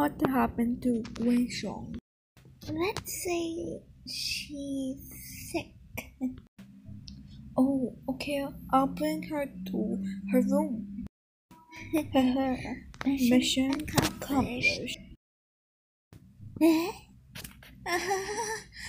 what happened to Wei Xiong? Let's say she's sick. Oh, okay, I'll bring her to her room. Mission accomplished.